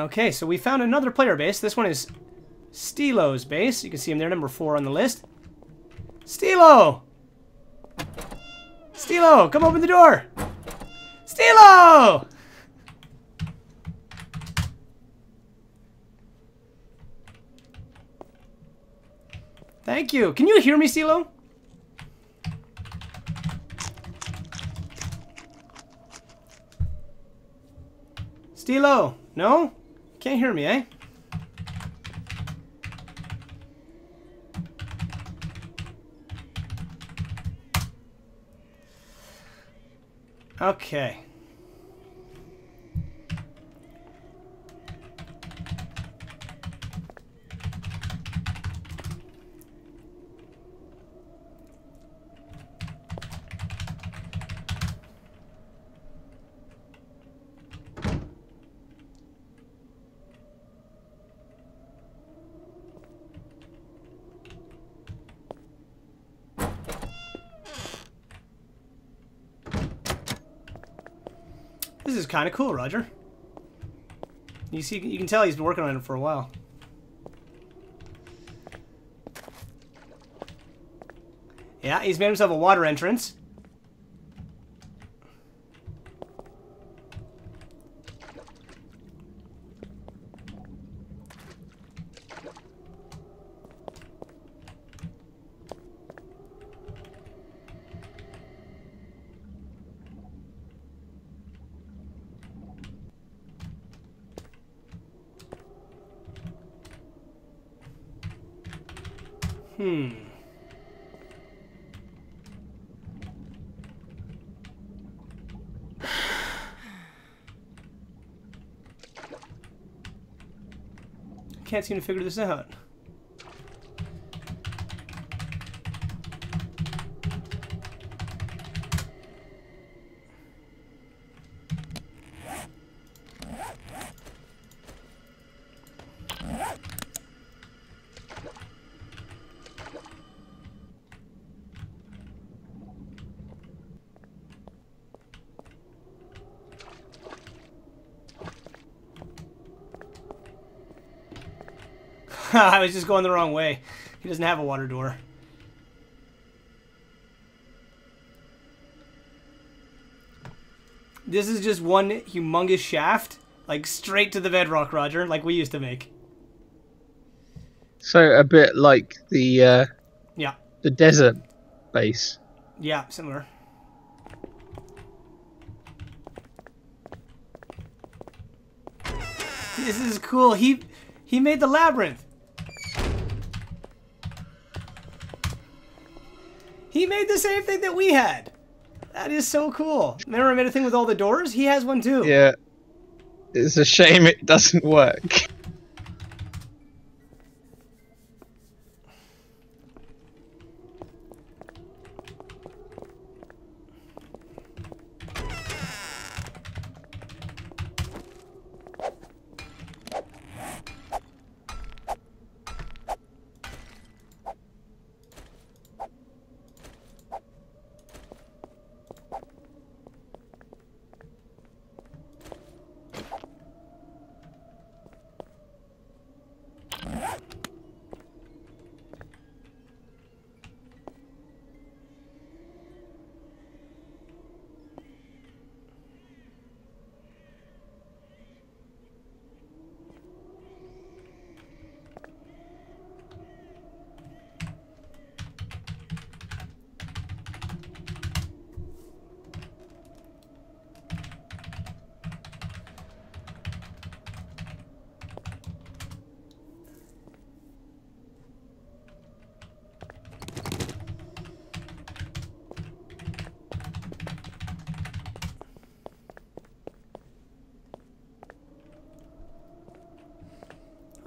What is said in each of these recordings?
Okay, so we found another player base. This one is Stilo's base. You can see him there, number four on the list. Stilo! Stilo, come open the door! Stilo! Thank you. Can you hear me, Stilo? Stilo, no? Can't hear me, eh? Okay. This is kind of cool, Roger. You see, you can tell he's been working on it for a while. Yeah, he's made himself a water entrance. Hmm. Can't seem to figure this out. I was just going the wrong way. He doesn't have a water door. This is just one humongous shaft, like straight to the bedrock, Roger, like we used to make. So a bit like the uh, Yeah, the desert base. yeah, similar. This is cool. He he made the labyrinth. Made the same thing that we had. That is so cool. Remember I made a thing with all the doors? He has one too. Yeah. It's a shame it doesn't work.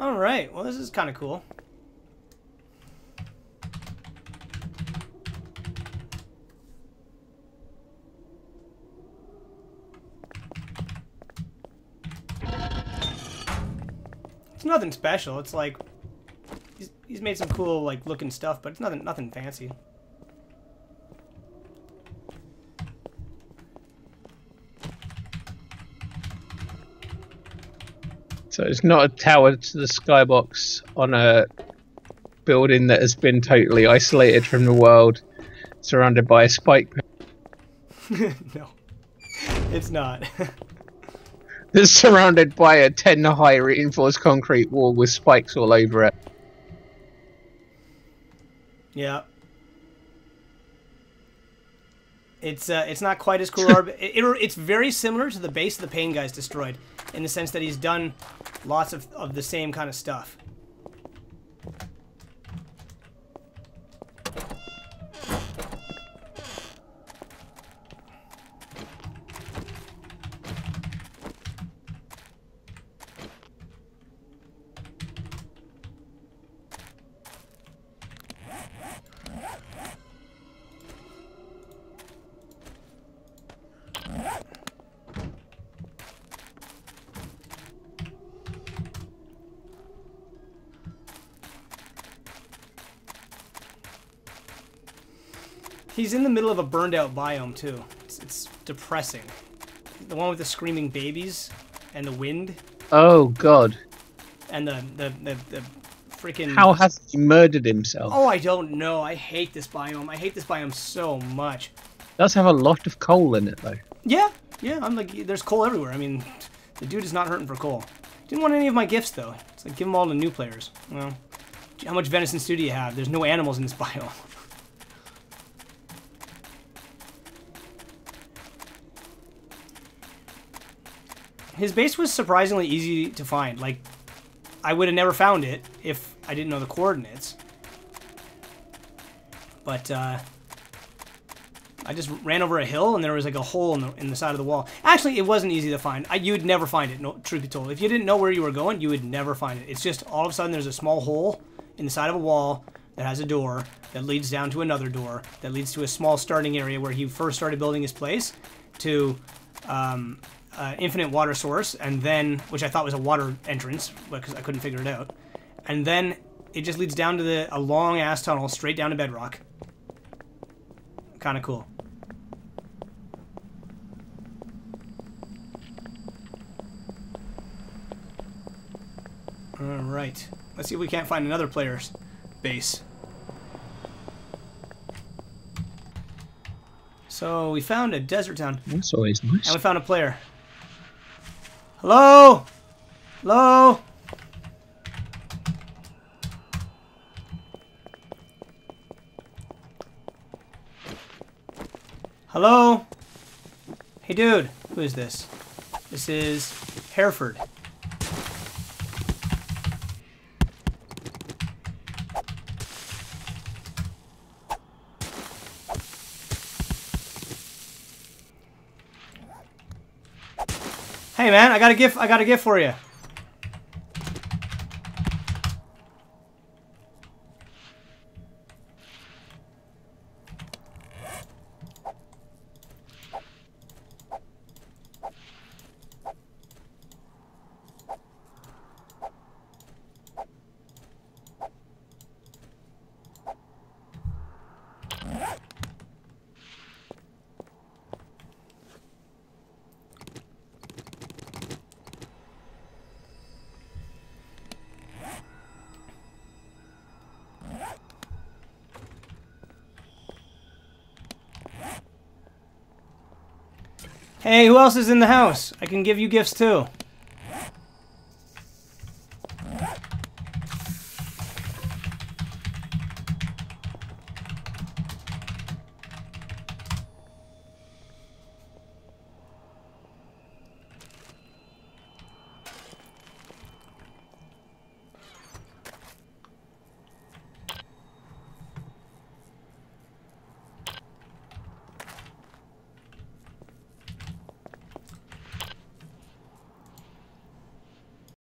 All right. Well, this is kind of cool. It's nothing special. It's like he's, he's made some cool like looking stuff, but it's nothing nothing fancy. So it's not a tower to the skybox on a building that has been totally isolated from the world, surrounded by a spike no, it's not. it's surrounded by a 10 high reinforced concrete wall with spikes all over it. yeah. It's uh, it's not quite as cool. It, it, it's very similar to the base of the Pain Guys destroyed, in the sense that he's done lots of, of the same kind of stuff. He's in the middle of a burned out biome too. It's, it's depressing. The one with the screaming babies and the wind Oh god. and the the the, the freaking. How has he murdered himself? Oh, I don't know. I hate this biome. I hate this biome so much. does have a lot of coal in it though. Yeah, yeah. I'm like, there's coal everywhere. I mean, the dude is not hurting for coal. Didn't want any of my gifts though. It's like give them all to new players. Well, how much venison stew do you have? There's no animals in this biome. His base was surprisingly easy to find. Like, I would have never found it if I didn't know the coordinates. But, uh, I just ran over a hill and there was like a hole in the, in the side of the wall. Actually, it wasn't easy to find. I, you'd never find it, no, truth be told. If you didn't know where you were going, you would never find it. It's just all of a sudden there's a small hole in the side of a wall that has a door that leads down to another door that leads to a small starting area where he first started building his place to um, uh, infinite water source, and then which I thought was a water entrance because I couldn't figure it out, and then it just leads down to the a long ass tunnel straight down to bedrock. Kind of cool. All right, let's see if we can't find another player's base. So we found a desert town. That's always nice. And we found a player. Hello? Hello? Hello? Hey dude, who is this? This is Hereford. Hey man, I got a gift I got a gift for you. Hey, who else is in the house? I can give you gifts too.